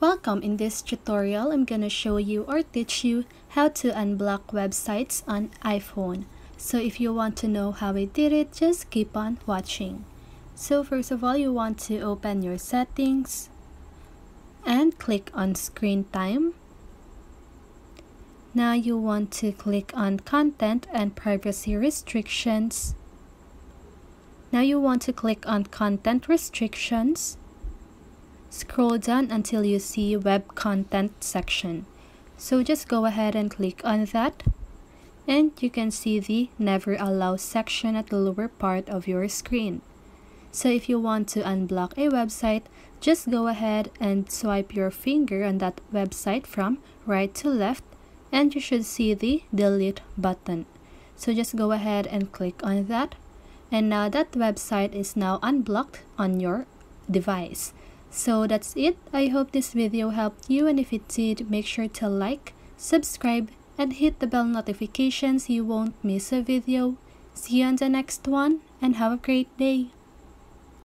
Welcome! In this tutorial, I'm gonna show you or teach you how to unblock websites on iPhone. So if you want to know how I did it, just keep on watching. So first of all, you want to open your settings and click on screen time. Now you want to click on content and privacy restrictions. Now you want to click on content restrictions Scroll down until you see web content section. So just go ahead and click on that. And you can see the never allow section at the lower part of your screen. So if you want to unblock a website, just go ahead and swipe your finger on that website from right to left and you should see the delete button. So just go ahead and click on that. And now that website is now unblocked on your device. So that's it. I hope this video helped you and if it did, make sure to like, subscribe, and hit the bell notifications you won't miss a video. See you on the next one and have a great day.